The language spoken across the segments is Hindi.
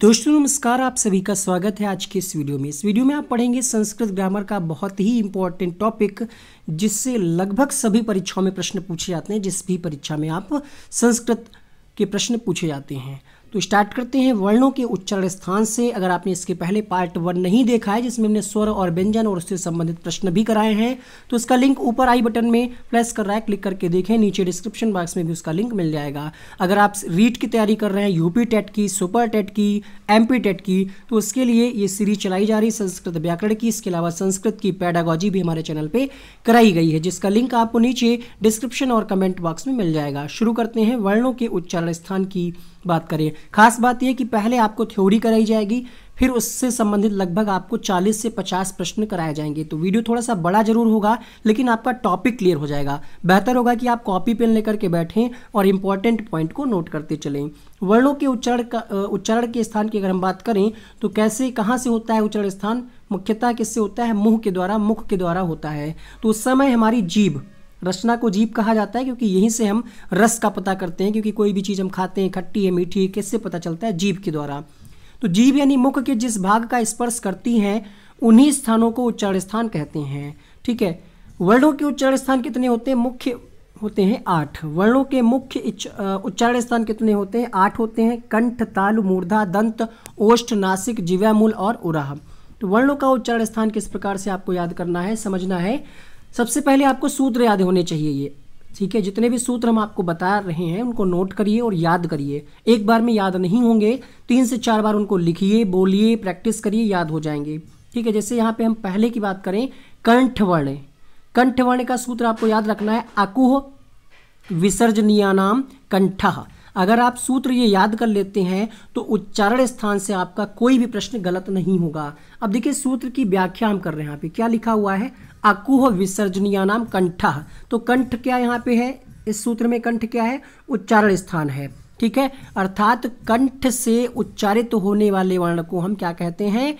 दोस्तों, नमस्कार, आप सभी का स्वागत है आज के इस वीडियो में। इस वीडियो में आप पढ़ेंगे संस्कृत ग्रामर का बहुत ही इंपॉर्टेंट टॉपिक जिससे लगभग सभी परीक्षाओं में प्रश्न पूछे जाते हैं, जिस भी परीक्षा में आप संस्कृत के प्रश्न पूछे जाते हैं। तो स्टार्ट करते हैं वर्णों के उच्चारण स्थान से। अगर आपने इसके पहले पार्ट वन नहीं देखा है, जिसमें हमने स्वर और व्यंजन और उससे संबंधित प्रश्न भी कराए हैं तो उसका लिंक ऊपर आई बटन में प्रेस कर रहा है क्लिक करके देखें, नीचे डिस्क्रिप्शन बॉक्स में भी उसका लिंक मिल जाएगा। अगर आप रीट की तैयारी कर रहे हैं यूपी टेट की सुपर टेट की एमपी टेट की तो उसके लिए ये सीरीज़ चलाई जा रही संस्कृत व्याकरण की। इसके अलावा संस्कृत की पैडागॉजी भी हमारे चैनल पर कराई गई है, जिसका लिंक आपको नीचे डिस्क्रिप्शन और कमेंट बॉक्स में मिल जाएगा। शुरू करते हैं वर्णों के उच्चारण स्थान की बात करें खास बात यह कि पहले आपको थ्योरी कराई जाएगी, फिर उससे संबंधित लगभग आपको 40 से 50 प्रश्न कराए जाएँगे। तो वीडियो थोड़ा सा बड़ा ज़रूर होगा, लेकिन आपका टॉपिक क्लियर हो जाएगा। बेहतर होगा कि आप कॉपी पेन लेकर के बैठें और इंपॉर्टेंट पॉइंट को नोट करते चलें। वर्णों के उच्चारण का उच्चारण के स्थान की अगर हम बात करें तो कैसे, कहाँ से होता है उच्चारण स्थान? मुख्यतः किससे होता है? मुँह के द्वारा, मुख के द्वारा होता है। तो उस समय हमारी जीभ रचना को जीभ कहा जाता है, क्योंकि यहीं से हम रस का पता करते हैं, क्योंकि कोई भी चीज़ हम खाते हैं, खट्टी है, मीठी है, किससे पता चलता है? जीभ के द्वारा। तो जीभ यानी मुख के जिस भाग का स्पर्श करती हैं, उन्हीं स्थानों को उच्चारण स्थान कहते हैं। ठीक है? वर्णों के उच्चारण स्थान कितने होते हैं? मुख्य होते हैं आठ। वर्णों के मुख्य उच्चारण स्थान कितने होते हैं? आठ होते हैं। कंठ, तालु, मूर्धा, दंत, ओष्ठ, नासिक, जिव्यामूल और उराह। तो वर्णों का उच्चारण स्थान किस प्रकार से आपको याद करना है, समझना है? सबसे पहले आपको सूत्र याद होने चाहिए ये। ठीक है, जितने भी सूत्र हम आपको बता रहे हैं, उनको नोट करिए और याद करिए। एक बार में याद नहीं होंगे, तीन से चार बार उनको लिखिए, बोलिए प्रैक्टिस करिए, याद हो जाएँगे। ठीक है, जैसे यहाँ पे हम पहले की बात करें, कंठवर्ण। कंठवर्ण का सूत्र आपको याद रखना है अकुह विसर्जनीयानाम कंठ। अगर आप सूत्र ये याद कर लेते हैं तो उच्चारण स्थान से आपका कोई भी प्रश्न गलत नहीं होगा। अब देखिए, सूत्र की व्याख्या हम कर रहे हैं यहाँ पे। क्या लिखा हुआ है? अकुह विसर्जनीय नाम कंठ। तो कंठ क्या यहाँ पे है? इस सूत्र में कंठ क्या है? उच्चारण स्थान है। ठीक है? अर्थात कंठ से उच्चारित तो होने वाले वर्ण को हम क्या कहते हैं?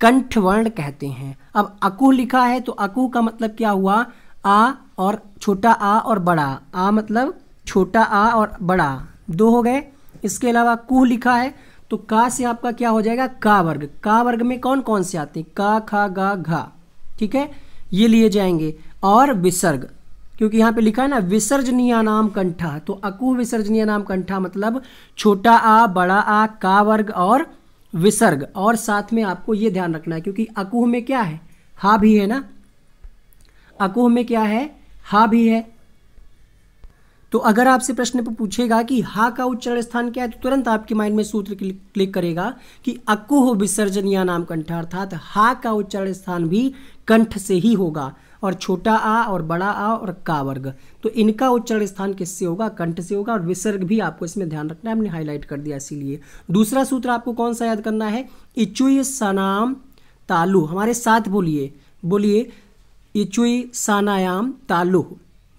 कंठ वर्ण कहते हैं। अब अकुह लिखा है तो अकुह का मतलब क्या हुआ? आ और छोटा आ और बड़ा। आ मतलब छोटा आ और बड़ा। दो हो गए। इसके अलावा कुह लिखा है तो का से आपका क्या हो जाएगा? का वर्ग। का वर्ग में कौन कौन से आते हैं? का, खा, गा, घा। ठीक है? ये लिए जाएँगे। और विसर्ग। क्योंकि यहाँ पे लिखा है ना, विसर्जनीय नाम कंठा। तो अकु विसर्जनीय नाम कंठा मतलब छोटा आ, बड़ा आ, का वर्ग और विसर्ग। और साथ में आपको ये ध्यान रखना है, क्योंकि अकुह में क्या है? हा भी है ना? अकुह में क्या है? हा भी है। तो अगर आपसे प्रश्न पर पूछेगा कि हा का उच्चारण स्थान क्या है तो तुरंत आपके माइंड में सूत्र क्लिक करेगा कि अकुह विसर्जन या नाम कंठ, अर्थात हा का उच्चारण स्थान भी कंठ से ही होगा, और छोटा आ और बड़ा आ और का वर्ग। तो इनका उच्चारण स्थान किससे होगा? कंठ से होगा, और विसर्ग भी आपको इसमें ध्यान रखना है, हमने हाईलाइट कर दिया इसीलिए। दूसरा सूत्र आपको कौन सा याद करना है? इचुई सनाम तालु। हमारे साथ बोलिए बोलिए, इचुई सानायाम तालु।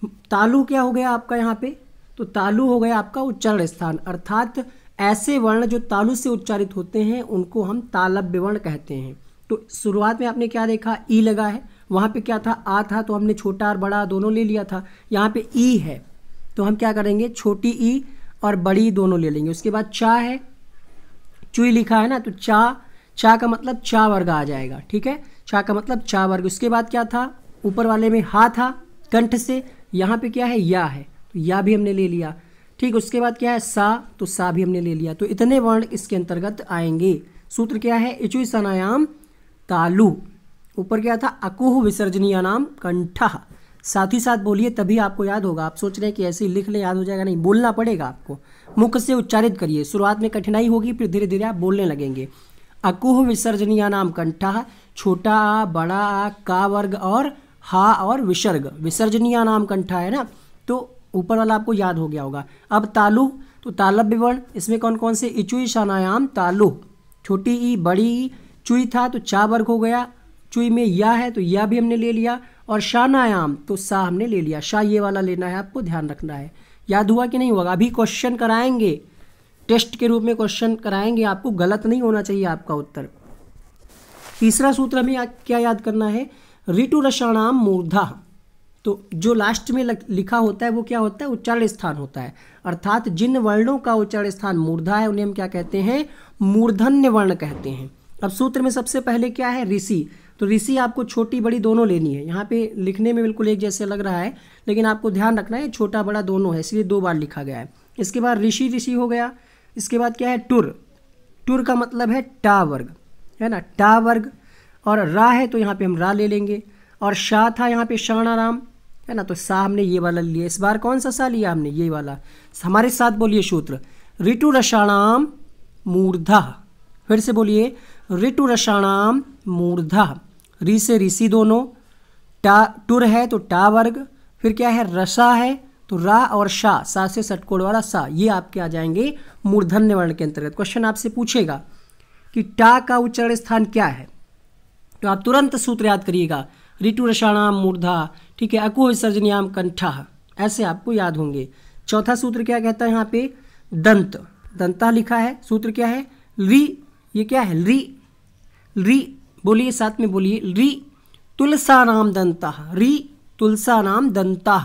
तालु क्या हो गया आपका यहाँ पे? तो तालु हो गया आपका उच्चारण स्थान। अर्थात ऐसे वर्ण जो तालु से उच्चारित होते हैं, उनको हम तालब्य वर्ण कहते हैं। तो शुरुआत में आपने क्या देखा? ई लगा है। वहाँ पे क्या था? आ था तो हमने छोटा और बड़ा दोनों ले लिया था। यहाँ पे ई है। तो हम क्या करेंगे? छोटी ई और बड़ी दोनों ले लेंगे। उसके बाद चा है। चुई लिखा है ना? तो चा चा का मतलब चा वर्ग आ जाएगा। ठीक है? चा का मतलब चा वर्ग। उसके बाद क्या था? ऊपर वाले में हा था, कंठ से। यहाँ पे क्या है? या है। तो या भी हमने ले लिया। ठीक, उसके बाद क्या है? सा तो सा भी हमने ले लिया। तो इतने वर्ण इसके अंतर्गत आएँगे। सूत्र क्या है? इचुई सनायाम तालु। ऊपर क्या था? अकुह विसर्जनीय नाम कंठ। साथ ही साथ बोलिए, तभी आपको याद होगा। आप सोच रहे हैं कि ऐसे लिख ले, याद हो जाएगा। नहीं, बोलना पड़ेगा आपको। मुख से उच्चारित करिए। शुरुआत में कठिनाई होगी, फिर धीरे धीरे आप बोलने लगेंगे। अकुह विसर्जनीय नाम कंठ। छोटा, बड़ा, का वर्ग और हा और विसर्ग, विसर्जनीय नाम कंठा है ना? तो ऊपर वाला आपको याद हो गया होगा। अब तालु तो तालब विवरण इसमें कौन कौन से? इचुई शानायाम, तालु। छोटी ई, बड़ी ई, चुई था तो चा वर्ग हो गया। चुई में या है तो या भी हमने ले लिया। और शानायाम तो सा हमने ले लिया। शाह ये वाला लेना है आपको, ध्यान रखना है। याद हुआ कि नहीं होगा अभी क्वेश्चन कराएँगे। टेस्ट के रूप में क्वेश्चन कराएँगे। आपको गलत नहीं होना चाहिए आपका उत्तर। तीसरा सूत्र हमें क्या याद करना है? ऋतु रसाणाम मूर्धा। तो जो लास्ट में लिखा होता है, वो क्या होता है? उच्चारण स्थान होता है। अर्थात जिन वर्णों का उच्चारण स्थान मूर्धा है, उन्हें हम क्या कहते हैं? मूर्धन्य वर्ण कहते हैं। अब सूत्र में सबसे पहले क्या है? ऋषि। तो ऋषि आपको छोटी बड़ी दोनों लेनी है। यहाँ पे लिखने में बिल्कुल एक जैसे लग रहा है, लेकिन आपको ध्यान रखना है छोटा बड़ा दोनों है, इसलिए दो बार लिखा गया है। इसके बाद ऋषि ऋषि हो गया। इसके बाद क्या है? टुर। टुर का मतलब है टा वर्ग, है ना? टा वर्ग और रा है तो यहाँ पे हम रा ले लेंगे। और शाह था यहाँ पे शाणाराम, है ना? तो सा हमने ये वाला लिया। इस बार कौन सा सा लिया हमने? ये वाला। हमारे साथ बोलिए सूत्र, ऋतु रसाणाम मूर्धा। फिर से बोलिए, ऋतु रसाणाम मूर्धा। री से ऋषि दोनों। टा, टुर है तो टा वर्ग। फिर क्या है? रसा है तो रा और शाह सा से सटकोड़ वाला सा ये आपके आ जाएँगे मूर्धन्य वर्ण के अंतर्गत। क्वेश्चन आपसे पूछेगा कि टा का उच्चारण स्थान क्या है? तो आप तुरंत सूत्र याद करिएगा। ऋतु रसाणाम मूर्धा, ठीक है, अकुह विसर्जनियाम कंठा, ऐसे आपको याद होंगे। चौथा सूत्र क्या कहता है यहाँ पे? दंत। दंता लिखा है, सूत्र क्या है? री, ये क्या है? री। री, बोलिए, साथ में बोलिए, री। तुलसा नाम दंता, री तुलसा नाम दंता,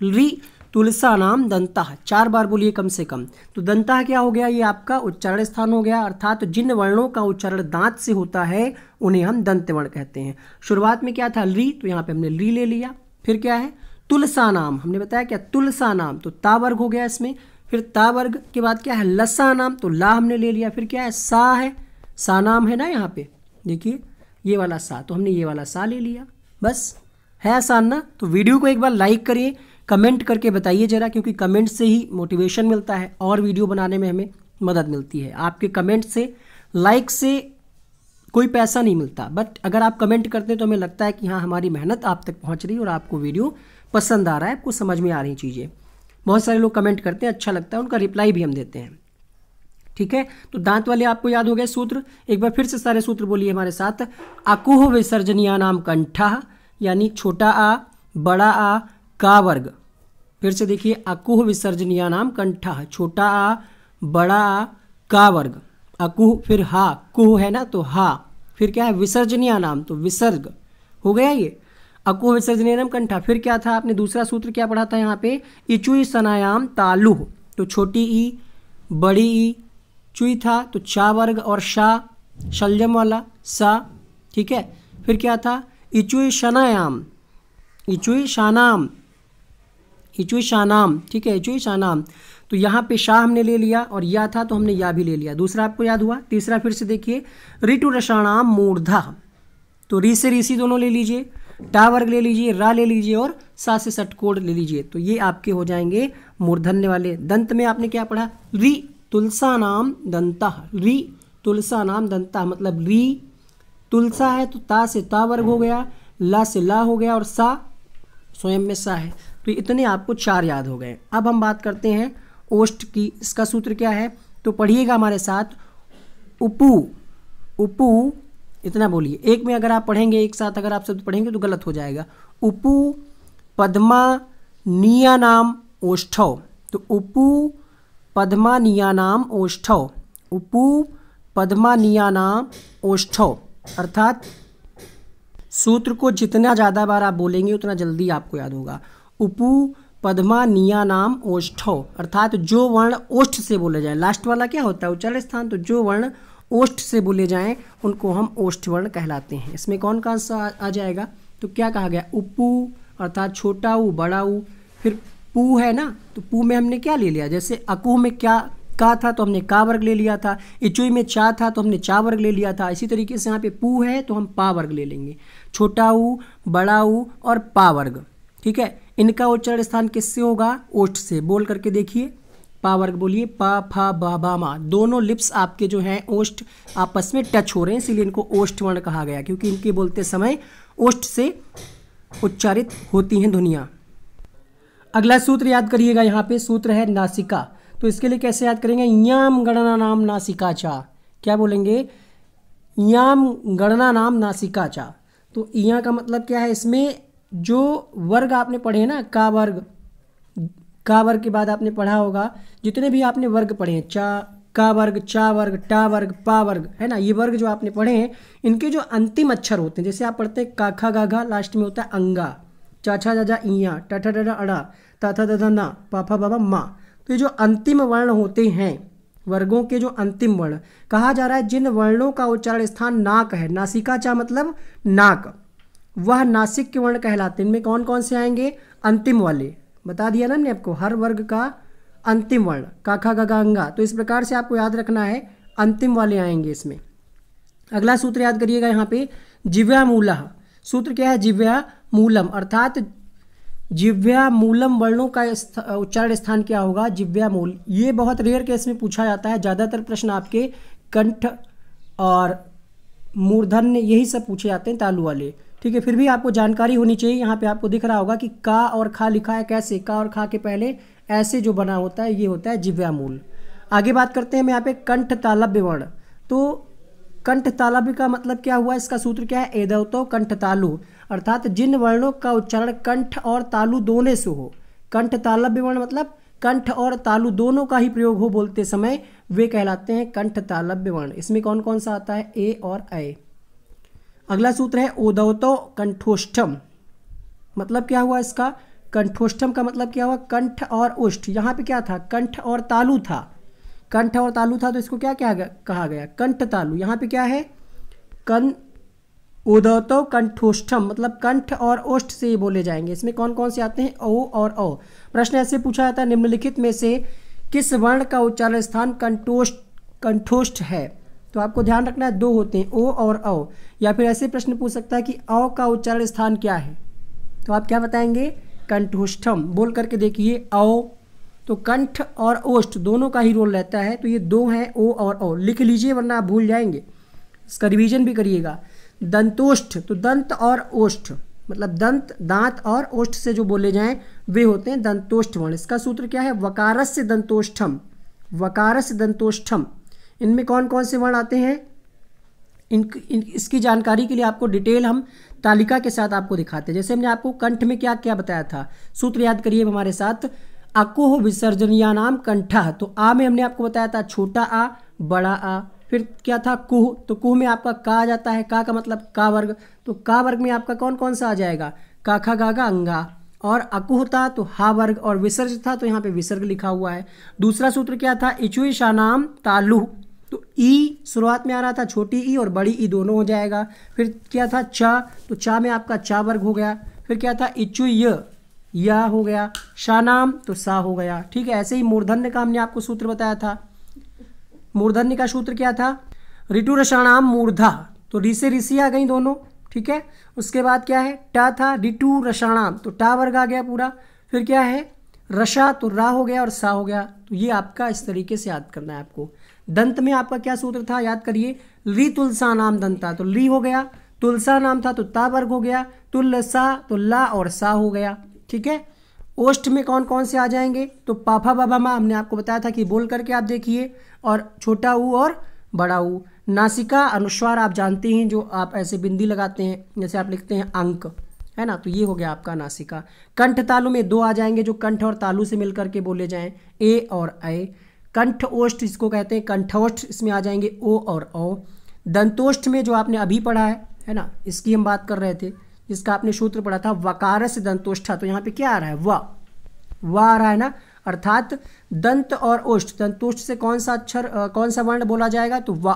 री तुलसा नाम दंता। चार बार बोलिए कम से कम। तो दंता क्या हो गया? ये आपका उच्चारण स्थान हो गया, अर्थात तो जिन वर्णों का उच्चारण दांत से होता है उन्हें हम दंत वर्ण कहते हैं। शुरुआत में क्या था? ली तो यहाँ पे हमने ली ले लिया। फिर क्या है? तुलसा नाम हमने बताया क्या? तुलसा नाम तो ता वर्ग हो गया इसमें। फिर ता वर्ग के बाद क्या है? लसा नाम तो ला हमने ले लिया। फिर क्या है? सा है। सा नाम है ना यहाँ पे? देखिए, ये वाला सा। तो हमने ये वाला सा ले लिया। बस। है आसान ना? तो वीडियो को एक बार लाइक करिए। कमेंट करके बताइए ज़रा, क्योंकि कमेंट से ही मोटिवेशन मिलता है और वीडियो बनाने में हमें मदद मिलती है। आपके कमेंट से, लाइक से कोई पैसा नहीं मिलता। बट अगर आप कमेंट करते हैं तो हमें लगता है कि हाँ हमारी मेहनत आप तक पहुँच रही है और आपको वीडियो पसंद आ रहा है, आपको समझ में आ रही चीज़ें। बहुत सारे लोग कमेंट करते हैं अच्छा लगता है, उनका रिप्लाई भी हम देते हैं। ठीक है? तो दांत वाले, आपको याद हो गए सूत्र? एक बार फिर से सारे सूत्र बोलिए हमारे साथ। अकुह विसर्जनिया नाम कंठा, यानी छोटा आ, बड़ा आ, का वर्ग। फिर से देखिए, अकुह विसर्जनिया नाम कंठा, छोटा आ, बड़ा आ, का वर्ग। अकुह फिर हा, कुह है ना तो हा, फिर क्या है, विसर्जनिया नाम तो विसर्ग, हो गया ये? अकुह विसर्जनिया नाम, कंठा, फिर क्या था आपने, दूसरा सूत्र क्या पढ़ा था यहाँ पे? इचुई सनायाम तालु तो छोटी ई, बड़ी ई, चुई था तो चा वर्ग और शाह शलजम वाला, सा, ठीक है? फिर क्या था? इचुई शनायाम, इचुई शानाम इचुई शानाम, ठीक है, इचुई शानाम तो यहाँ पे शाह हमने ले लिया और या था तो हमने या भी ले लिया। दूसरा आपको याद हुआ? तीसरा फिर से देखिए ऋतु रसाणाम मूर्धा। तो री से ऋषि दोनों ले लीजिए, टा वर्ग ले लीजिए, रा ले लीजिए और सा से सटकोड ले लीजिए। तो ये आपके हो जाएँगे मूर्धन्य वाले। दंत में आपने क्या पढ़ा? री तुलसा नाम दंता। री तुलसा नाम दंता मतलब री तुलसा है तो ता से ता वर्ग हो गया, ला से ला हो गया और सा स्वयं में सा है। तो इतने आपको चार याद हो गए। अब हम बात करते हैं ओष्ट की, इसका सूत्र क्या है? तो पढ़िएगा हमारे साथ उपू उपू इतना बोलिए। एक में अगर आप पढ़ेंगे, एक साथ अगर आप शब्द पढ़ेंगे तो गलत हो जाएगा। उपू पद्मा निया नाम ओष्ठव तो उपू पद्मा निया नाम ओष्ठव उपू पद्मा निया नाम ओष्ठव अर्थात, सूत्र को जितना ज़्यादा बार आप बोलेंगे, उतना जल्दी आपको याद होगा। उपू पद्मा निया नाम ओष्ठो, अर्थात जो वर्ण ओष्ठ से बोले जाए। लास्ट वाला क्या होता है? उच्चारण स्थान। तो जो वर्ण ओष्ठ से बोले जाएँ, उनको हम ओष्ठ वर्ण कहलाते हैं। इसमें कौन कौन सा आ जाएगा? तो क्या कहा गया? उपू अर्थात छोटा ऊ बड़ा ऊ फिर पू है ना? तो पू में हमने क्या ले लिया? जैसे अकुह में क्या, का था तो हमने का वर्ग ले लिया था। इचुई में चा था तो हमने चा वर्ग ले लिया था। इसी तरीके से यहाँ पे पू है तो हम पा वर्ग ले लेंगे। छोटा ऊ बड़ा ऊ और पा वर्ग। ठीक है? इनका उच्चारण स्थान किससे होगा? ओष्ठ से। बोल करके देखिए। पा वर्ग बोलिए। पा, फा, बा बा, मा। दोनों लिप्स आपके जो हैं ओष्ठ, आपस में टच हो रहे हैं, इसीलिए इनको ओष्ठ वर्ण कहा गया, क्योंकि इनके बोलते समय ओष्ठ से उच्चारित होती हैं ध्वनियाँ। अगला सूत्र याद करिएगा, यहाँ पे सूत्र है नासिका। तो इसके लिए कैसे याद करेंगे? याम गणना नाम नासिका चा। क्या बोलेंगे? याम गणना नाम नासिका चा। तो यहाँ का मतलब क्या है? इसमें जो वर्ग आपने पढ़े ना, का वर्ग का वर्ग के बाद आपने पढ़ा होगा, जितने भी आपने वर्ग पढ़े हैं, चा, का वर्ग, चा वर्ग, टा वर्ग, पा वर्ग, है ना, ये वर्ग जो आपने पढ़े हैं, इनके जो अंतिम अक्षर होते हैं, जैसे आप पढ़ते हैं, काखा गाघा लास्ट में होता है अंगा चाछा जाजा इया टठा डा अड़ा तथा दधा ना पाफा बाबा माँ तो ये जो अंतिम वर्ण होते हैं, वर्गों के जो अंतिम वर्ण, कहा जा रहा है, जिन वर्णों का उच्चारण स्थान नाक है, नासिका चा मतलब नाक वह नासिक के वर्ण कहलाते हैं। इनमें कौन कौन से आएँगे? अंतिम वाले। बता दिया ना हमने आपको, हर वर्ग का अंतिम वर्ण काखा गगा अंगा। तो इस प्रकार से आपको याद रखना है, अंतिम वाले आएँगे इसमें। अगला सूत्र याद करिएगा यहाँ पे जिव्या मूल सूत्र क्या है? जिव्या मूलम अर्थात जिव्या मूलम वर्णों का उच्चारण स्थान क्या होगा? जिव्या मूल ये बहुत रेयर केस में पूछा जाता है। ज़्यादातर प्रश्न आपके कंठ और मूर्धन्य, यही सब पूछे जाते हैं तालु वाले। ठीक है, फिर भी आपको जानकारी होनी चाहिए। यहाँ पे आपको दिख रहा होगा कि का और खा लिखा है कैसे? का और खा के पहले ऐसे जो बना होता है, ये होता है जिव्या मूल आगे बात करते हैं हम यहाँ पे कंठ तालब्य वर्ण तो कंठ तालब्य का मतलब क्या हुआ? इसका सूत्र क्या है? एदवतो कंठ तालु अर्थात जिन वर्णों का उच्चारण कंठ और तालु दोनों से हो। कंठ तालब्य वर्ण मतलब कंठ और तालु दोनों का ही प्रयोग हो बोलते समय वे कहलाते हैं कंठ तालब्य वर्ण इसमें कौन कौन सा आता है? ए और ए। अगला सूत्र है ओदवतो कंठोष्ठम। मतलब क्या हुआ इसका? कंठोष्ठम का मतलब क्या हुआ? कंठ और उष्ठ। यहाँ पे क्या था? कंठ और तालु था। कंठ और तालु था तो इसको क्या क्या कहा गया। कंठ तालु। यहाँ पे क्या है? कन उदौतो कंठोष्ठम। मतलब कंठ और ओष्ठ से बोले जाएँगे। इसमें कौन कौन से आते हैं? ओ और ओ प्रश्न ऐसे पूछा जाता है निम्नलिखित में से, किस वर्ण का उच्चारण स्थान कंठोष्ठ कंठोष्ठ है? तो आपको ध्यान रखना है, दो होते हैं, ओ और औ। या फिर ऐसे प्रश्न पूछ सकता है कि औ का उच्चारण स्थान क्या है? तो आप क्या बताएँगे? कंठोष्ठम। बोल करके देखिए, औ। तो कंठ और ओष्ठ दोनों का ही रोल रहता है तो ये दो हैं, ओ और औ। लिख लीजिए, वरना आप भूल जाएँगे। इसका रिवीजन भी करिएगा। दंतोष्ठ। तो दंत और ओष्ठ। मतलब दंत, दांत और ओष्ठ से जो बोले जाएँ, वे होते हैं दंतोष्ठ वर्ण इसका सूत्र क्या है? वकारस्य दंतोष्ठम। वकारस्य दंतोष्ठम। इनमें कौन कौन से वर्ण आते हैं? इन, इन इसकी जानकारी के लिए आपको डिटेल हम तालिका के साथ आपको दिखाते हैं। जैसे हमने आपको कंठ में क्या क्या बताया था सूत्र याद करिए हमारे साथ। अकोह विसर्जन या नाम कंठा तो आ में हमने आपको बताया था छोटा आ बड़ा आ फिर क्या था कुह तो कुह में आपका का आ जाता है का का मतलब का वर्ग तो का वर्ग में आपका कौन कौन सा आ जाएगा? काखा गागा अंगा और अकुह था तो हा वर्ग और विसर्ज था तो यहाँ पे विसर्ग लिखा हुआ है। दूसरा सूत्र क्या था? इचुई शानाम तालु तो ई शुरुआत में आ रहा था, छोटी ई और बड़ी ई दोनों हो जाएगा। फिर क्या था? चा। तो चा में आपका चा वर्ग हो गया। फिर क्या था? इच्चु य। या हो गया। शानाम तो सा हो गया। ठीक है, ऐसे ही मूर्धन्य का हमने आपको सूत्र बताया था। मूर्धन्य का सूत्र क्या था? ऋतु रसाणाम मूर्धा। तो ऋ से ऋषि आ गई दोनों। ठीक है, उसके बाद क्या है? टा था ऋतु रसाणाम। तो टा वर्ग आ गया पूरा। फिर क्या है? रशा तो रा हो गया और सा हो गया। तो ये आपका इस तरीके से याद करना है आपको। दंत में आपका क्या सूत्र था? याद करिए, ली तुलसा नाम दंता। तो ली हो गया, तुलसा नाम था तो ता वर्ग हो गया, तुलसा तो ला और सा हो गया। ठीक है? ओष्ठ में कौन कौन से आ जाएँगे? तो पाफा बाबा माँ, हमने आपको बताया था कि बोल करके आप देखिए, और छोटा ऊ और बड़ा ऊ। नासिका, अनुस्वार आप जानते हैं, जो आप ऐसे बिंदी लगाते हैं, जैसे आप लिखते हैं अंक, है ना? तो ये हो गया आपका नासिका। कंठ तालु में दो आ जाएँगे, जो कंठ और तालु से मिलकर के बोले जाएँ, ए और ए कंठ ओष्ठ इसको कहते हैं, कंठोष्ठ, इसमें आ जाएँगे ओ और ओ दंतोष्ठ में जो आपने अभी पढ़ा है है ना, इसकी हम बात कर रहे थे, जिसका आपने सूत्र पढ़ा था वकार से दंतोष्ठा तो यहाँ पे क्या आ रहा है? व। व आ रहा है ना, अर्थात दंत और ओष्ठ। दंतोष्ठ से कौन सा अक्षर कौन सा वर्ण बोला जाएगा? तो व।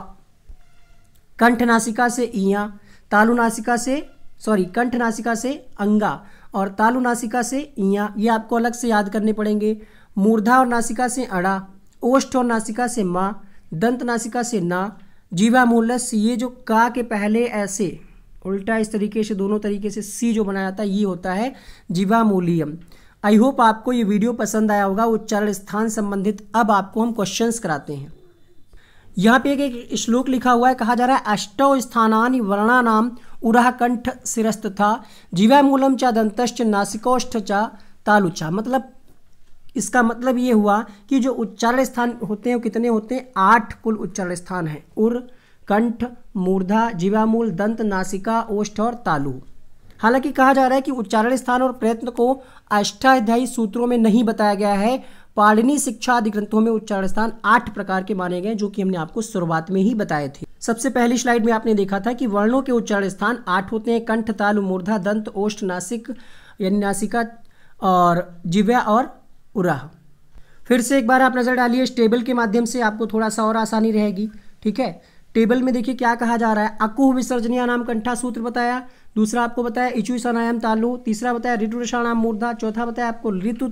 कंठ नासिका से इया तालु नासिका से, सॉरी कंठ नासिका से अंगा और तालु नासिका से इया ये आपको अलग से याद करने पड़ेंगे। मूर्धा और नासिका से अड़ा ओष्ठ और नासिका से माँ दंत नासिका से ना जीवा मूलस ये जो का के पहले ऐसे उल्टा इस तरीके से दोनों तरीके से सी जो बनाया जाता है ये होता है जीवा मूलियम आई होप आपको ये वीडियो पसंद आया होगा उच्चारण स्थान संबंधित। अब आपको हम क्वेश्चंस कराते हैं। यहाँ पे एक, एक श्लोक लिखा हुआ है कहा जा रहा है अष्टौ स्थानानि वर्णा नाम उराह कंठ सिरस्त था जीवा मूलम चा दंतश्च नासिकोष्ठ चा तालुचा मतलब इसका मतलब ये हुआ कि जो उच्चारण स्थान होते हैं वो कितने होते हैं? आठ कुल उच्चारण स्थान हैं। उर, कंठ, मूर्धा, जीवामूल, दंत, नासिका, ओष्ठ और तालु। हालाँकि कहा जा रहा है कि उच्चारण स्थान और प्रयत्न को अष्टाध्यायी सूत्रों में नहीं बताया गया है। पाणिनी शिक्षा आदि ग्रंथों में उच्चारण स्थान आठ प्रकार के माने गए जो कि हमने आपको शुरुआत में ही बताए थे। सबसे पहली स्लाइड में आपने देखा था कि वर्णों के उच्चारण स्थान आठ होते हैं। कंठ, तालु, मूर्धा, दंत, ओष्ठ, नासिक, यानी नासिका और जिव्या और उराह फिर से एक बार आप नज़र डालिए, इस टेबल के माध्यम से आपको थोड़ा सा और आसानी रहेगी, ठीक है? टेबल में देखिए क्या कहा जा रहा है। अकुह विसर्जनीय नाम कंठा सूत्र बताया, दूसरा आपको बताया इचु सनायाम तालु, तीसरा बताया ऋतु नाम मूर्धा, चौथा बताया आपको ऋतु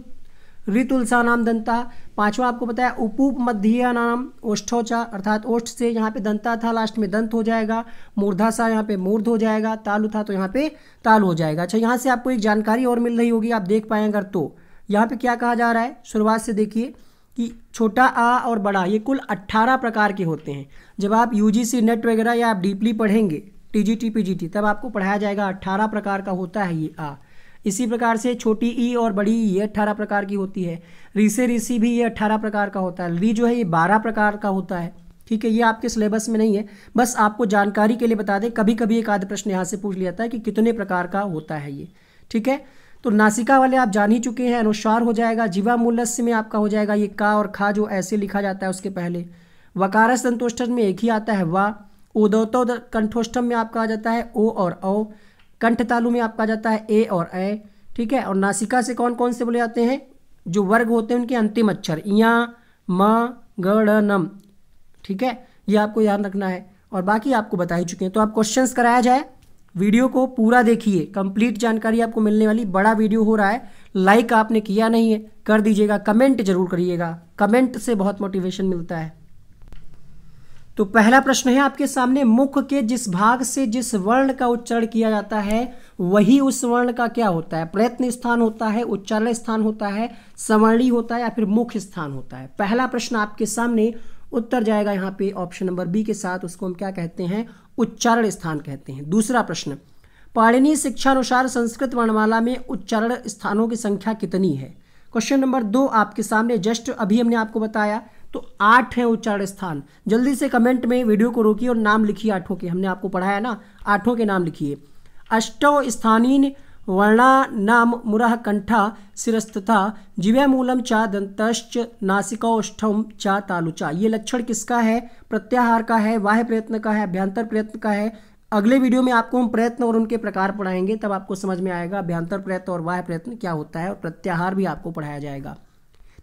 ऋतुलसा नाम दंता, पांचवा आपको बताया उपूप मध्य नाम ओष्ठोचा, अर्थात ओष्ठ से यहाँ पे दंता था लास्ट में दंत हो जाएगा, मूर्धा सा यहाँ पे मूर्ध हो जाएगा, तालु था तो यहाँ पे ताल हो जाएगा। अच्छा यहाँ से आपको एक जानकारी और मिल रही होगी, आप देख पाए अगर तो। यहाँ पे क्या कहा जा रहा है? शुरुआत से देखिए कि छोटा आ और बड़ा, ये कुल 18 प्रकार के होते हैं। जब आप यूजीसी नेट वगैरह या आप डीपली पढ़ेंगे T G T P G T तब आपको पढ़ाया जाएगा अट्ठारह प्रकार का होता है ये आ। इसी प्रकार से छोटी ई और बड़ी ई, ये अट्ठारह प्रकार की होती है। री से ऋषि भी ये अट्ठारह प्रकार का होता है। री जो है ये बारह प्रकार का होता है। ठीक है, ये आपके सिलेबस में नहीं है। बस आपको जानकारी के लिए बता दें। कभी कभी एक आध प्रश्न यहाँ से पूछ लिया जाता है कि कितने प्रकार का होता है ये। ठीक है? तो नासिका वाले आप जान ही चुके हैं अनुस्वार हो जाएगा, जीवा मूलस्य में आपका हो जाएगा ये का और खा जो ऐसे लिखा जाता है उसके पहले। वकार संतोष्टम में एक ही आता है, वा। उदोतो कंठोष्टम में आपका आ जाता है, ओ और ओ कंठ तालु में आपका आ जाता है, ए और ए ठीक है? और नासिका से कौन कौन से बोले जाते हैं? जो वर्ग होते हैं उनके अंतिम अक्षर या म गण ठीक है? ये आपको याद रखना है। और बाकी आपको बता ही चुके हैं। तो आप क्वेश्चंस कराया जाए। वीडियो को पूरा देखिए। कंप्लीट जानकारी आपको मिलने वाली। बड़ा वीडियो हो रहा है। लाइक आपने किया नहीं है, कर दीजिएगा। कमेंट ज़रूर करिएगा। कमेंट से बहुत मोटिवेशन मिलता है। तो पहला प्रश्न है आपके सामने। मुख के जिस भाग से जिस वर्ण का उच्चारण किया जाता है, वही उस वर्ण का क्या होता है? प्रयत्न स्थान होता है, उच्चारण स्थान होता है, सवर्णी होता है या फिर मुख्य स्थान होता है? पहला प्रश्न आपके सामने। उत्तर जाएगा यहाँ पे ऑप्शन नंबर बी के साथ, उसको हम क्या कहते हैं? उच्चारण स्थान कहते हैं। दूसरा प्रश्न, पाणिनी शिक्षानुसार संस्कृत वर्णमाला में उच्चारण स्थानों की संख्या कितनी है? क्वेश्चन नंबर दो आपके सामने जस्ट अभी हमने आपको बताया तो आठ हैं उच्चारण स्थान। जल्दी से कमेंट में वीडियो को रोकिए और नाम लिखिए आठों के। हमने आपको पढ़ाया ना, आठों के नाम लिखिए। अष्टो स्थानीन वर्णा नाम मुरह कंठा शिरस्तथा मूलम चा दंतश्च नासिकोष्ठम चा तालुचा। ये लक्षण किसका है? प्रत्याहार का है वाह्य प्रयत्न का है, अभ्यंतर प्रयत्न का है। अगले वीडियो में आपको हम प्रयत्न और उनके प्रकार पढ़ाएँगे, तब आपको समझ में आएगा अभ्यंतर प्रयत्न और वाह्य प्रयत्न क्या होता है और प्रत्याहार भी आपको पढ़ाया जाएगा।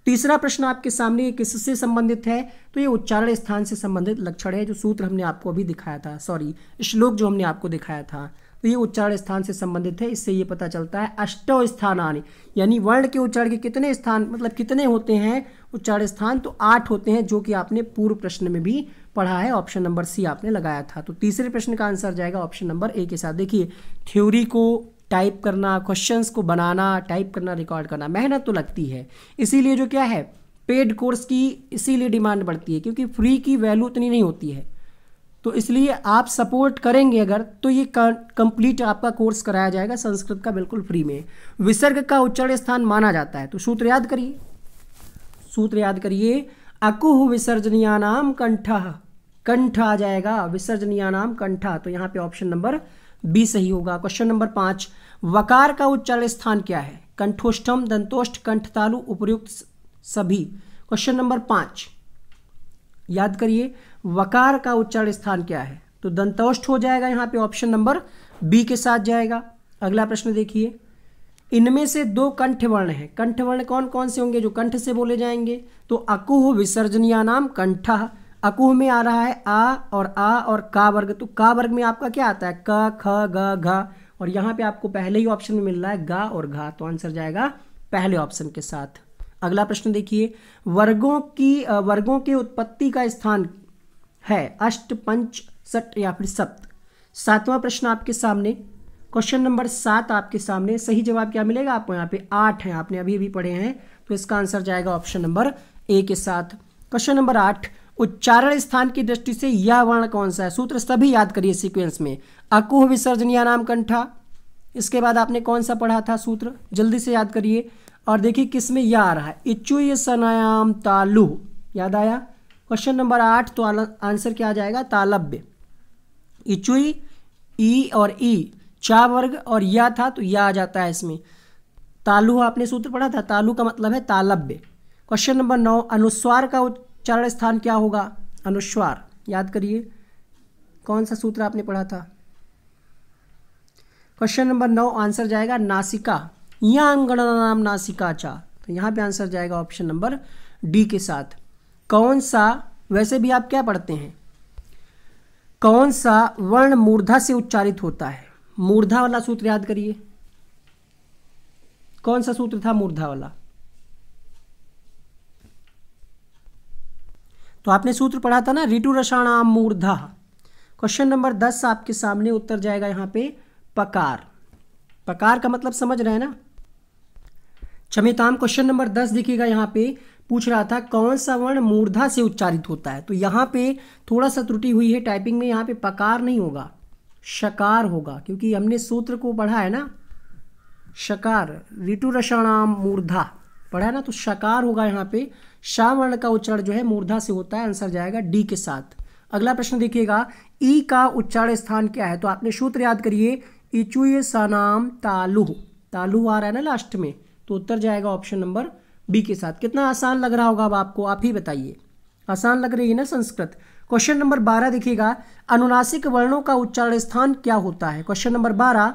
तीसरा प्रश्न आपके सामने किससे संबंधित है? तो ये उच्चारण स्थान से संबंधित लक्षण है जो सूत्र हमने आपको अभी दिखाया था सॉरी श्लोक जो हमने आपको दिखाया था। तो ये उच्चारण स्थान से संबंधित है, इससे ये पता चलता है अष्टो स्थान यानी वर्ण के उच्चारण के कितने स्थान मतलब कितने होते हैं उच्चारण स्थान? तो आठ होते हैं, जो कि आपने पूर्व प्रश्न में भी पढ़ा है, ऑप्शन नंबर सी आपने लगाया था। तो तीसरे प्रश्न का आंसर जाएगा ऑप्शन नंबर ए के साथ। देखिए, थ्योरी को टाइप करना, क्वेश्चंस को बनाना, टाइप करना, रिकॉर्ड करना, मेहनत तो लगती है। इसीलिए जो क्या है, पेड कोर्स की इसीलिए डिमांड बढ़ती है, क्योंकि फ्री की वैल्यू उतनी नहीं होती है। तो इसलिए आप सपोर्ट करेंगे अगर तो ये कंप्लीट आपका कोर्स कराया जाएगा, संस्कृत का बिल्कुल फ्री में। विसर्ग का उच्चारण स्थान माना जाता है तो सूत्र याद करिए। सूत्र याद करिए, अकुह विसर्जनिया नाम कंठ। कंठ आ जाएगा, विसर्जनिया नाम कंठा। तो यहाँ पे ऑप्शन नंबर बी सही होगा। क्वेश्चन नंबर पाँच, वकार का उच्चारण स्थान क्या है? कंठोष्ठम, दंतोष्ठ, कंठतालु उपयुक्त सभी। क्वेश्चन नंबर पाँच याद करिए, वकार का उच्चारण स्थान क्या है? तो दंतोष्ठ हो जाएगा यहाँ पे ऑप्शन नंबर बी के साथ जाएगा। अगला प्रश्न देखिए। इनमें से दो कंठ वर्ण है। कंठ वर्ण कौन कौन से होंगे? जो कंठ से बोले जाएँगे। तो अकुह विसर्जनिया नाम कंठ। अकुह में आ रहा है आ और आ और का वर्ग। तो का वर्ग में आपका क्या आता है? क, ख, ग, घ। और यहाँ पे आपको पहले ही ऑप्शन में मिल रहा है गा और घा। तो आंसर जाएगा पहले ऑप्शन के साथ। अगला प्रश्न देखिए। वर्गों की वर्गों के उत्पत्ति का स्थान है अष्ट, पंच, सट या फिर सप्त। सातवां प्रश्न आपके सामने। क्वेश्चन नंबर सात आपके सामने। सही जवाब क्या मिलेगा आपको? यहाँ पे आठ है। आपने अभी अभी पढ़े हैं तो इसका आंसर जाएगा ऑप्शन नंबर ए के साथ। क्वेश्चन नंबर आठ। उच्चारण स्थान की दृष्टि से यह वर्ण कौन सा है? सूत्र सभी याद करिए सीक्वेंस में। अकुह विसर्जनिया नाम कंठा इसके बाद आपने कौन सा पढ़ा था सूत्र? जल्दी से याद करिए। और देखिए किसमें यह आ रहा है। इचुय सनायाम तालु। याद आया? क्वेश्चन नंबर आठ तो आंसर क्या आ जाएगा? तालब्य इचुई ई और ई, चा वर्ग और या था तो यह आ जाता है इसमें। तालु आपने सूत्र पढ़ा था? तालु का मतलब है तालब्य क्वेश्चन नंबर नौ, अनुस्वार का उच्चारण स्थान क्या होगा? अनुस्वार। याद करिए, कौन सा सूत्र आपने पढ़ा था? क्वेश्चन नंबर नौ आंसर जाएगा नासिका। याम गणनाम नासिकाचा। तो यहाँ पे आंसर जाएगा ऑप्शन नंबर डी के साथ। कौन सा, वैसे भी आप क्या पढ़ते हैं? कौन सा वर्ण मूर्धा से उच्चारित होता है? मूर्धा वाला सूत्र याद करिए। कौन सा सूत्र था मूर्धा वाला? तो आपने सूत्र पढ़ा था ना, ऋतु रसाणाम मूर्धा। क्वेश्चन नंबर दस आपके सामने उत्तर जाएगा यहाँ पे, पकार। पकार का मतलब समझ रहे हैं ना? क्षमिताम क्वेश्चन नंबर दस देखिएगा यहाँ पे। पूछ रहा था, कौन सा वर्ण मूर्धा से उच्चारित होता है? तो यहाँ पे थोड़ा सा त्रुटि हुई है टाइपिंग में यहाँ पे पकार नहीं होगा। शकार होगा, क्योंकि हमने सूत्र को पढ़ा है ना। शकार ऋतु रसाणाम मूर्धा। पढ़ा है ना तो शकार होगा यहाँ पे। शाह वर्ण का उच्चारण जो है, मूर्धा से होता है, आंसर जाएगा डी के साथ। अगला प्रश्न देखिएगा, ई का उच्चारण स्थान क्या है? तो आपने सूत्र याद करिए इचुय सनाम तालुह। तालुह आ रहा है ना लास्ट में। तो उत्तर जाएगा ऑप्शन नंबर बी के साथ। कितना आसान लग रहा होगा अब आपको? आप ही बताइए। आसान लग रही है ना संस्कृत? क्वेश्चन नंबर बारह देखिएगा। अनुनासिक वर्णों का उच्चारण स्थान क्या होता है? क्वेश्चन नंबर बारह।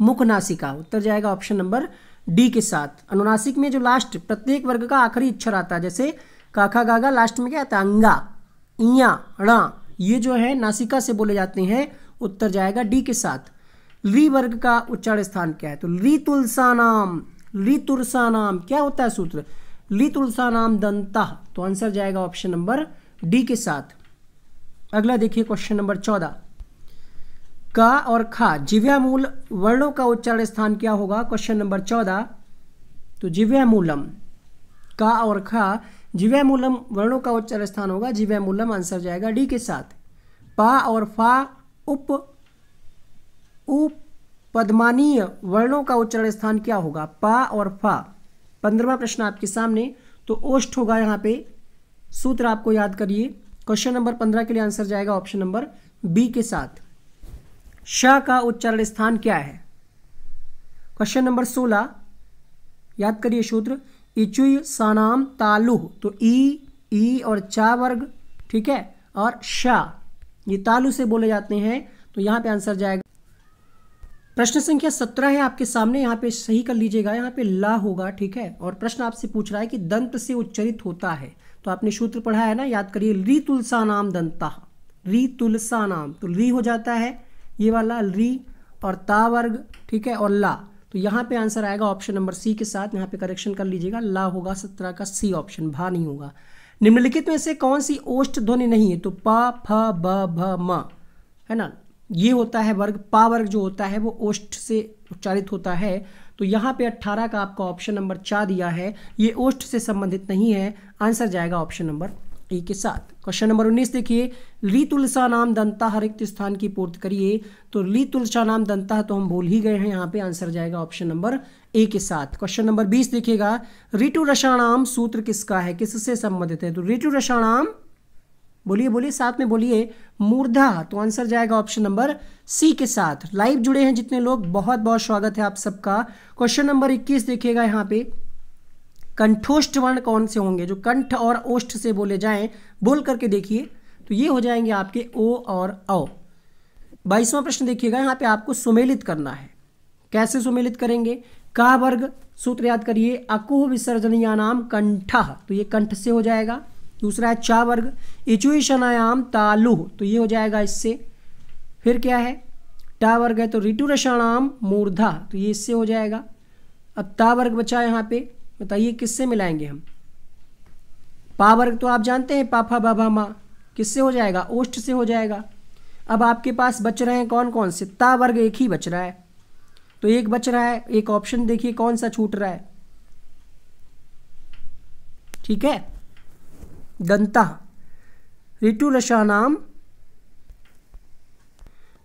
मुख नासिका उत्तर जाएगा ऑप्शन नंबर डी के साथ। अनुनासिक में जो लास्ट प्रत्येक वर्ग का आखिरी अक्षर आता है, जैसे काका गागा लास्ट में क्या आता है? अंगा इया ये जो है नासिका से बोले जाते हैं। उत्तर जाएगा डी के साथ। ली वर्ग का उच्चारण स्थान क्या है? तो ली तुलसा नाम ली तुलसा नाम क्या होता है सूत्र? ली तुलसा नाम दंता। तो आंसर जाएगा ऑप्शन नंबर डी के साथ। अगला देखिए क्वेश्चन नंबर चौदह। का और खा, जिव्यामूल वर्णों का उच्चारण स्थान क्या होगा? क्वेश्चन नंबर चौदह। तो जिव्यामूलम, का और खा, जिव्यामूलम वर्णों का उच्चारण स्थान होगा, जिव्यामूलम आंसर जाएगा डी के साथ। पा और फा, उप उप पद्मानीय वर्णों का उच्चारण स्थान क्या होगा? पा और फा। पंद्रवा प्रश्न आपके सामने तो ओष्ठ होगा यहाँ पे। सूत्र आपको याद करिए। क्वेश्चन नंबर पंद्रह के लिए आंसर जाएगा ऑप्शन नंबर बी के साथ। श का उच्चारण स्थान क्या है? क्वेश्चन नंबर सोलह। याद करिए सूत्र। इचुय सानाम तालु तो ई ई और चा वर्ग, ठीक है? और शा, ये तालु से बोले जाते हैं तो यहाँ पे आंसर जाएगा प्रश्न संख्या सत्रह है आपके सामने, यहाँ पे सही कर लीजिएगा, यहाँ पे ला होगा, ठीक है? और प्रश्न आपसे पूछ रहा है कि दंत से उच्चरित होता है। तो आपने सूत्र पढ़ा है ना, याद करिए, री तुलसा नाम दंता। री तुलसा नाम तो री हो जाता है, ये वाला री और ता वर्ग, ठीक है? और ला तो यहाँ पे आंसर आएगा ऑप्शन नंबर सी के साथ, यहाँ पे करेक्शन कर लीजिएगा, ला होगा सत्रह का सी ऑप्शन, भा नहीं होगा। निम्नलिखित में से कौन सी ओष्ट ध्वनि नहीं है? तो प, फ, ब, भ, म, है ना? ये होता है वर्ग, पा वर्ग जो होता है वो ओष्ठ से उच्चारित होता है। तो यहाँ पे 18 का आपका ऑप्शन नंबर चार दिया है। ये ओष्ठ से संबंधित नहीं है। आंसर जाएगा ऑप्शन नंबर ए के साथ। क्वेश्चन नंबर उन्नीस देखिए। ली तुलसा नाम दंता हर रिक्त स्थान की पूर्ति करिए। तो ली तुलसा नाम दंता तो हम बोल ही गए हैं। यहाँ पे आंसर जाएगा ऑप्शन नंबर ए के साथ। क्वेश्चन नंबर बीस देखिएगा। ऋतु रसाणाम सूत्र किसका है? किससे संबंधित है? तो ऋतु रसाणाम बोलिए बोलिए, साथ में बोलिए, मूर्धा तो आंसर जाएगा ऑप्शन नंबर सी के साथ। लाइव जुड़े हैं जितने लोग बहुत बहुत स्वागत है आप सबका। क्वेश्चन नंबर इक्कीस देखिएगा यहाँ पे। कंठोष्ठ वर्ण कौन से होंगे? जो कंठ और ओष्ठ से बोले जाएँ, बोल करके देखिए। तो ये हो जाएँगे आपके ओ और अ बाईसवां प्रश्न देखिएगा, यहाँ पे आपको सुमेलित करना है। कैसे सुमेलित करेंगे? का वर्ग, सूत्र याद करिए, अकुह विसर्जनिया नाम कंठ। तो ये कंठ से हो जाएगा। दूसरा है चा वर्ग। इचुईशनायाम तालुह। तो ये हो जाएगा इससे। फिर क्या है? टा वर्ग है तो ऋतु मूर्धा। तो ये इससे हो जाएगा। अब ता वर्ग बचा यहाँ पे। बताइए किससे मिलाएँगे हम? पा वर्ग तो आप जानते हैं, पाफा बाबा माँ। किससे हो जाएगा? ओष्ठ से हो जाएगा। अब आपके पास बच रहे हैं कौन कौन से? ता वर्ग एक ही बच रहा है। तो एक बच रहा है। एक ऑप्शन देखिए कौन सा छूट रहा है। ठीक है? दंता। ऋतु रशा नाम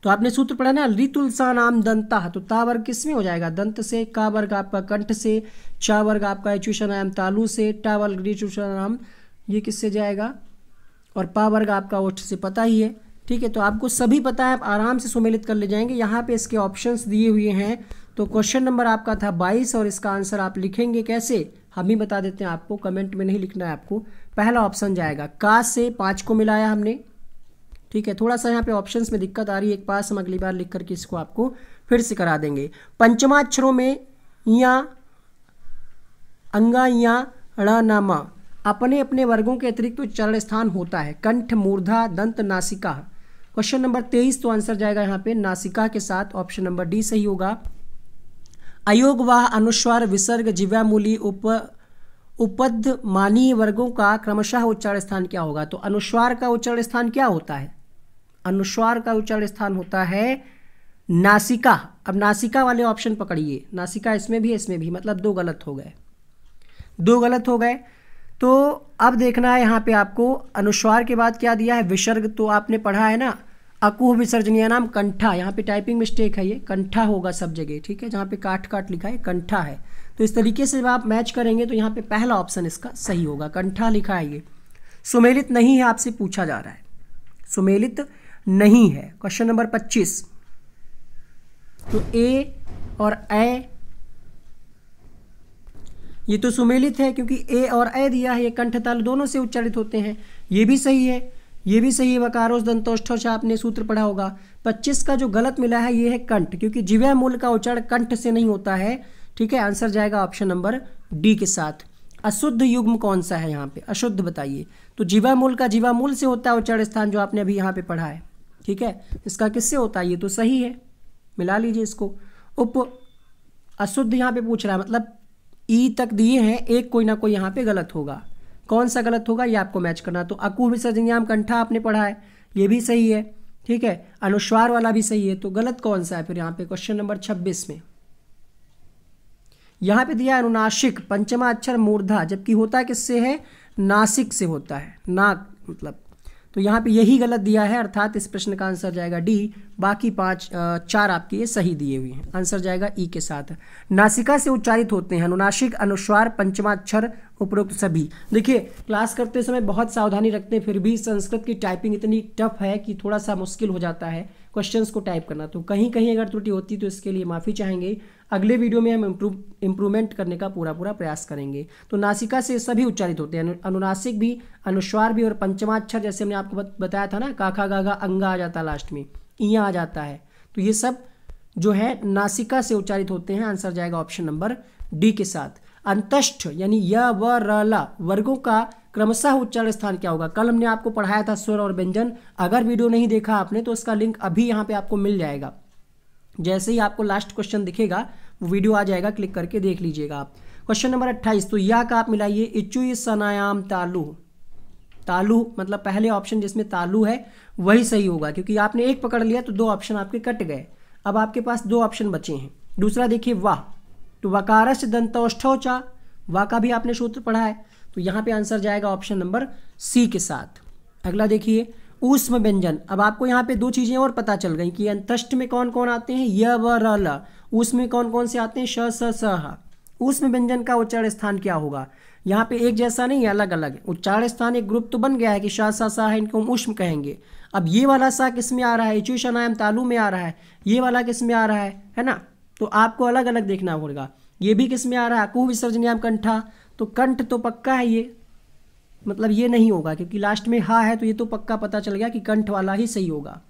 तो आपने सूत्र पढ़ा ना ऋतुलसा नाम दंता। तो ता वर्ग किसमें हो जाएगा? दंत से, का वर्ग आपका कंठ से, चा वर्ग आपका नाम तालु से, टा वर्ग नाम ये किससे जाएगा? और पा वर्ग आपका ओठ से पता ही है। ठीक है तो आपको सभी पता है, आप आराम से सुमेलित कर ले जाएँगे। यहाँ पे इसके ऑप्शंस दिए हुए हैं। तो क्वेश्चन नंबर आपका था बाईस और इसका आंसर आप लिखेंगे कैसे? हम ही बता देते हैं आपको कमेंट में नहीं लिखना है आपको। पहला ऑप्शन जाएगा। का से पाँच को मिलाया हमने। ठीक है, थोड़ा सा यहाँ पे ऑप्शंस में दिक्कत आ रही है। एक पास हम अगली बार लिख करके इसको आपको फिर से करा देंगे। पंचमाक्षरों में या, अंगा या णामा अपने अपने वर्गों के अतिरिक्त उच्चारण स्थान होता है। कंठ, मूर्धा, दंत, नासिका। क्वेश्चन नंबर तेईस तो आंसर जाएगा यहाँ पे। नासिका के साथ ऑप्शन नंबर डी सही होगा। अयोग वाह अनुस्वार, विसर्ग, जिव्यामूली, उप उपद मानीय वर्गों का क्रमशः उच्चारण स्थान क्या होगा? तो अनुस्वार का उच्चारण स्थान क्या होता है? अनुस्वार का उच्चारण स्थान होता है नासिका। अब नासिका वाले ऑप्शन पकड़िए। नासिका इसमें भी इसमें भी। मतलब दो गलत हो गए। दो गलत हो गए। तो अब देखना है यहाँ पे आपको, अनुस्वार के बाद क्या दिया है? विसर्ग तो आपने पढ़ा है ना? अकुह विसर्जनीय नाम कंठा। यहाँ पे टाइपिंग मिस्टेक है ये। कंठा होगा सब जगह, ठीक है? जहाँ पे काट काट लिखा है, कंठा है। तो इस तरीके से जब आप मैच करेंगे तो यहाँ पे पहला ऑप्शन इसका सही होगा। कंठा लिखा है ये। सुमेलित नहीं है आपसे पूछा जा रहा है। सुमेलित नहीं है। क्वेश्चन नंबर पच्चीस। तो ए और ए ये तो सुमेलित है क्योंकि ए और ए दिया है। ये कंठ ताल दोनों से उच्चारित होते हैं। ये भी सही है। ये भी सही है। वकारोस दंतोष्ठ आपने सूत्र पढ़ा होगा। 25 का जो गलत मिला है, ये है कंठ। क्योंकि जिव्या मूल का उच्चारण कंठ से नहीं होता है। ठीक है? आंसर जाएगा ऑप्शन नंबर डी के साथ। अशुद्ध युग्म कौन सा है यहाँ पे? अशुद्ध बताइए। तो जीवा मूल का जीवा मूल से होता है उच्चारण स्थान जो आपने अभी यहाँ पे पढ़ा है। ठीक है? इसका किससे होता है? ये तो सही है। मिला लीजिए इसको। उप अशुद्ध यहाँ पे पूछ रहा है मतलब ई तक दिए हैं, एक कोई ना कोई यहाँ पे गलत होगा। कौन सा गलत होगा? ये आपको मैच करना तो अकु विसर्जनयाम कंठा आपने पढ़ा है। ये भी सही है। ठीक है? अनुस्वार वाला भी सही है। तो गलत कौन सा है फिर यहाँ पे? क्वेश्चन नंबर छब्बीस में। यहाँ पे दिया अनुनासिक, पंचमा अक्षर मूर्धा, जबकि होता किससे है? नासिक से होता है। नाक मतलब। तो यहाँ पे यही गलत दिया है, अर्थात इस प्रश्न का आंसर जाएगा डी बाकी पाँच चार आपके ये सही दिए हुए हैं। आंसर जाएगा ई के साथ। नासिका से उच्चारित होते हैं अनुनासिक, अनुस्वार, पंचमाक्षर, उपरोक्त सभी। देखिए क्लास करते समय बहुत सावधानी रखते हैं, फिर भी संस्कृत की टाइपिंग इतनी टफ है कि थोड़ा सा मुश्किल हो जाता है क्वेश्चंस को टाइप करना। तो कहीं कहीं अगर त्रुटि होती तो इसके लिए माफ़ी चाहेंगे। अगले वीडियो में हम इम्प्रूव इम्प्रूवमेंट करने का पूरा पूरा प्रयास करेंगे। तो नासिका से सभी उच्चारित होते हैं। अनुनासिक भी, अनुस्वार भी और पंचमाक्षर, जैसे हमने आपको बताया था ना काखा गागा अंगा आ जाता लास्ट में। इया आ जाता है। तो ये सब जो है, नासिका से उच्चारित होते हैं। आंसर जाएगा ऑप्शन नंबर डी के साथ। अंतष्ठ, यानी य, व, र वर्गों का क्रमशः उच्चारण स्थान क्या होगा? कल हमने आपको पढ़ाया था स्वर और व्यंजन। अगर वीडियो नहीं देखा आपने तो उसका लिंक अभी यहाँ पे आपको मिल जाएगा। जैसे ही आपको लास्ट क्वेश्चन दिखेगा, वो वीडियो आ जाएगा, क्लिक करके देख लीजिएगा आप। क्वेश्चन नंबर अट्ठाईस तो या का आप मिलाइए, इचुई सनायाम तालु तालु मतलब पहले ऑप्शन जिसमें तालु है, वही सही होगा, क्योंकि आपने एक पकड़ लिया तो दो ऑप्शन आपके कट गए। अब आपके पास दो ऑप्शन बचे हैं। दूसरा देखिए वाह तो वकारस दंतौष्ठौचा वाह का भी आपने सूत्र पढ़ा है तो यहाँ पे आंसर जाएगा ऑप्शन नंबर सी के साथ। अगला देखिए, ऊष्म व्यंजन। अब आपको यहाँ पे दो चीज़ें और पता चल गई कि अंतष्ट में कौन कौन आते हैं, य व र ल। ऊष्म में कौन कौन से आते हैं, श, स स, ह। ऊष्म व्यंजन का उच्चारण स्थान क्या होगा? यहाँ पे एक जैसा नहीं है अलग अलग उच्चारण स्थान एक ग्रुप तो बन गया है कि शाह सा सा है, इनको हम उष्म कहेंगे। अब ये वाला सा किसमें आ रहा है? इचुशनायम तालु में आ रहा है। ये वाला किसमें आ रहा है? है ना? तो आपको अलग अलग देखना होगा। ये भी किसमें आ रहा है? कुह विसर्जनयाम कंठा। तो कंठ तो पक्का है ये। मतलब ये नहीं होगा, क्योंकि लास्ट में हा है तो ये तो पक्का पता चल गया कि कंठ वाला ही सही होगा।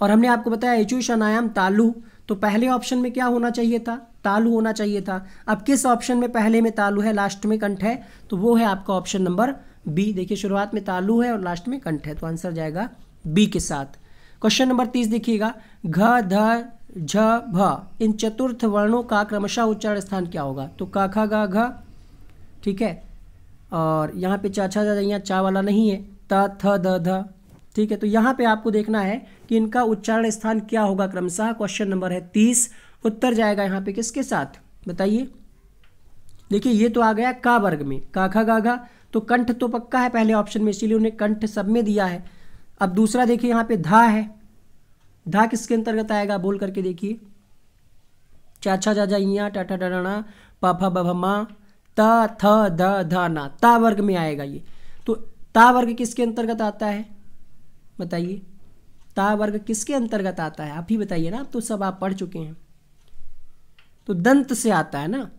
और हमने आपको बताया एचू शनायाम तालु। तो पहले ऑप्शन में क्या होना चाहिए था? तालु होना चाहिए था। अब किस ऑप्शन में पहले में तालु है? लास्ट में कंठ है। तो वो है आपका ऑप्शन नंबर बी देखिए, शुरुआत में तालु है और लास्ट में कंठ है तो आंसर जाएगा बी के साथ। क्वेश्चन नंबर तीस देखिएगा। घ, ध, झ, भ. इन चतुर्थ वर्णों का क्रमशः उच्चारण स्थान क्या होगा? तो का, खा, गा, घ, ठीक है? और यहाँ पे चाचा दादा यहाँ चा वाला नहीं है। त, थ द ध। ठीक है तो यहाँ पे आपको देखना है कि इनका उच्चारण स्थान क्या होगा क्रमशः। क्वेश्चन नंबर है तीस। उत्तर जाएगा यहाँ पे किसके साथ? बताइए। देखिए, ये तो आ गया का वर्ग में। काखा गाघा तो कंठ तो पक्का है पहले ऑप्शन में, इसीलिए उन्हें कंठ सब में दिया है। अब दूसरा देखिए, यहाँ पे धा है। धा किसके अंतर्गत आएगा? बोल करके देखिए। चाचा जाजा इया टाटा डराना पाफा बभमा त, थ, ध ध, ना। ता वर्ग में आएगा ये। तो ता वर्ग किसके अंतर्गत आता है? बताइए। ता वर्ग किसके अंतर्गत आता है? आप ही बताइए ना तो सब आप पढ़ चुके हैं। तो दंत से आता है ना?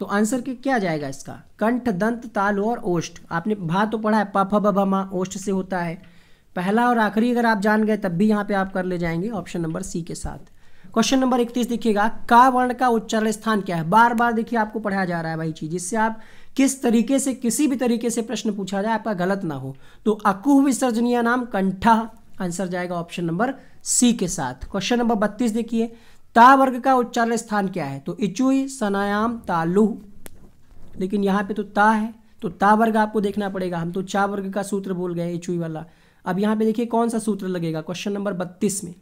तो आंसर के क्या जाएगा इसका? कंठ, दंत, ताल और ओष्ठ। आपने भा तो पढ़ा है, प, फ ब ओष्ठ से होता है। पहला और आखिरी अगर आप जान गए, तब भी यहाँ पे आप कर ले जाएँगे ऑप्शन नंबर सी के साथ। क्वेश्चन नंबर इकतीस देखिएगा का वर्ण का उच्चारण स्थान क्या है? बार बार देखिए, आपको पढ़ाया जा रहा है भाई चीज़। जिससे आप किस तरीके से, किसी भी तरीके से प्रश्न पूछा जाए, आपका गलत ना हो। तो अकुह विसर्जनीय नाम कंठा, आंसर जाएगा ऑप्शन नंबर सी के साथ। क्वेश्चन नंबर बत्तीस देखिए, ता वर्ग का उच्चारण स्थान क्या है? तो इचुई, सनायाम, तालु। लेकिन यहाँ पे तो ता है तो ता वर्ग आपको देखना पड़ेगा। हम तो चा वर्ग का सूत्र बोल गए, इचुई वाला। अब यहाँ पे देखिए कौन सा सूत्र लगेगा? क्वेश्चन नंबर बत्तीस में।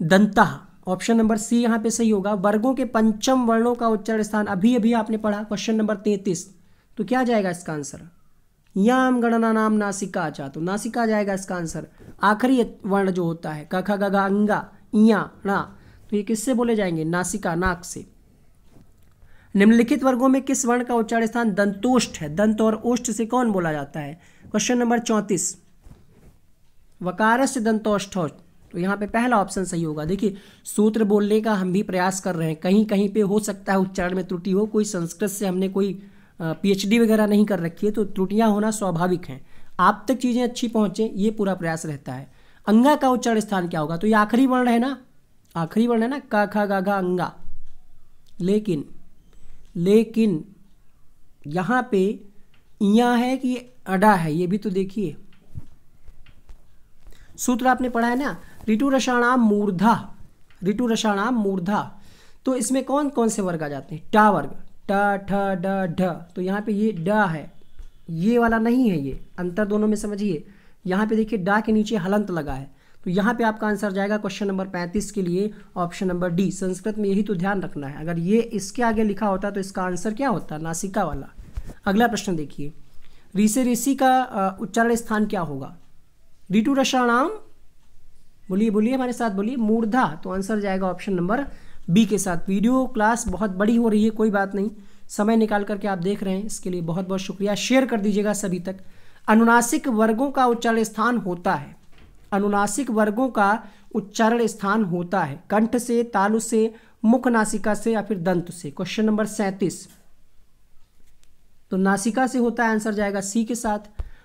दंता। ऑप्शन नंबर सी यहाँ पे सही होगा। वर्गों के पंचम वर्णों का उच्चारण स्थान अभी अभी आपने पढ़ा। क्वेश्चन नंबर तैतीस। तो क्या जाएगा इसका आंसर? याम गणना नाम नासिका चा। तो नासिका जाएगा इसका आंसर। आखिरी वर्ण जो होता है क ख, ग अंगा इया ना तो ये किससे बोले जाएँगे? नासिका, नाक से। निम्नलिखित वर्गों में किस वर्ण का उच्चारण स्थान दंतोष्ठ है? दंत और ओष्ठ से कौन बोला जाता है? क्वेश्चन नंबर चौंतीस। वकार से दंतोष्ठ तो यहाँ पे पहला ऑप्शन सही होगा। देखिए, सूत्र बोलने का हम भी प्रयास कर रहे हैं। कहीं कहीं पे हो सकता है उच्चारण में त्रुटि हो, कोई संस्कृत से हमने कोई पीएचडी वगैरह नहीं कर रखी है तो त्रुटियाँ होना स्वाभाविक हैं। आप तक चीज़ें अच्छी पहुँचे, ये पूरा प्रयास रहता है। अंगा का उच्चारण स्थान क्या होगा? तो ये आखिरी वर्ण है ना? आखिरी वर्ण है ना? का, खा, गा, घा, अंगा। लेकिन लेकिन, यहाँ पे यहाँ है कि अडा है, ये भी तो देखिए। सूत्र आपने पढ़ा है ना? ऋतु रसाणाम मूर्धा ऋतु रसाणाम मूर्धा। तो इसमें कौन कौन से वर्ग आ जाते हैं? टा वर्ग। ट, ठ, ड, ढ। तो यहाँ पे ये ड है। ये वाला नहीं है ये। अंतर दोनों में समझिए। यहाँ पे देखिए, डा के नीचे हलंत लगा है। तो यहाँ पे आपका आंसर जाएगा क्वेश्चन नंबर पैंतीस के लिए, ऑप्शन नंबर डी। संस्कृत में यही तो ध्यान रखना है। अगर ये इसके आगे लिखा होता तो इसका आंसर क्या होता? नासिका वाला। अगला प्रश्न देखिए। ऋषि ऋषि का उच्चारण स्थान क्या होगा? ऋतु रसाणाम बोलिए बोलिए हमारे साथ, बोलिए, मूर्धा तो आंसर जाएगा ऑप्शन नंबर बी के साथ। वीडियो क्लास बहुत बड़ी हो रही है, कोई बात नहीं। समय निकाल करके आप देख रहे हैं, इसके लिए बहुत बहुत शुक्रिया। शेयर कर दीजिएगा सभी तक। अनुनासिक वर्गों का उच्चारण स्थान होता है। अनुनासिक वर्गों का उच्चारण स्थान होता है। कंठ से, तालु से, मुख नासिका से या फिर दंत से। क्वेश्चन नंबर सैंतीस। तो नासिका से होता है आंसर जाएगा सी के साथ।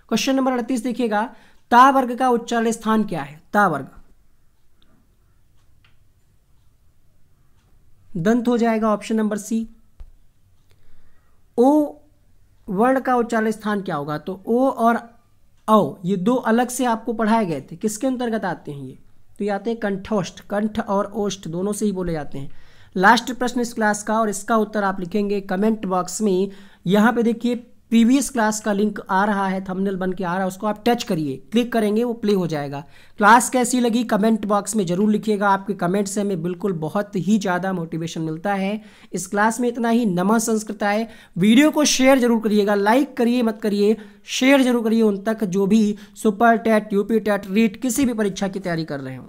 क्वेश्चन नंबर अड़तीस, देखिएगा। ता वर्ग का उच्चारण स्थान क्या है? ता वर्ग। दंत हो जाएगा ऑप्शन नंबर सी। ओ वर्ण का उच्चारण स्थान क्या होगा? तो ओ और औ, ये दो अलग से आपको पढ़ाए गए थे। किसके अंतर्गत आते हैं ये? तो ये आते हैं कंठोष्ठ, कंठ और ओष्ठ, दोनों से ही बोले जाते हैं। लास्ट प्रश्न इस क्लास का और इसका उत्तर आप लिखेंगे कमेंट बॉक्स में। यहाँ पे देखिए प्रीवियस क्लास का लिंक आ रहा है थंबनेल बन के आ रहा है, उसको आप टच करिए क्लिक करेंगे, वो प्ले हो जाएगा। क्लास कैसी लगी? कमेंट बॉक्स में ज़रूर लिखिएगा। आपके कमेंट से हमें बिल्कुल बहुत ही ज़्यादा मोटिवेशन मिलता है। इस क्लास में इतना ही, नमः संस्कृत आए। वीडियो को शेयर ज़रूर करिएगा। लाइक करिए, मत करिए शेयर ज़रूर करिए। उन तक जो भी super TET UP TET REET किसी भी परीक्षा की तैयारी कर रहे हों।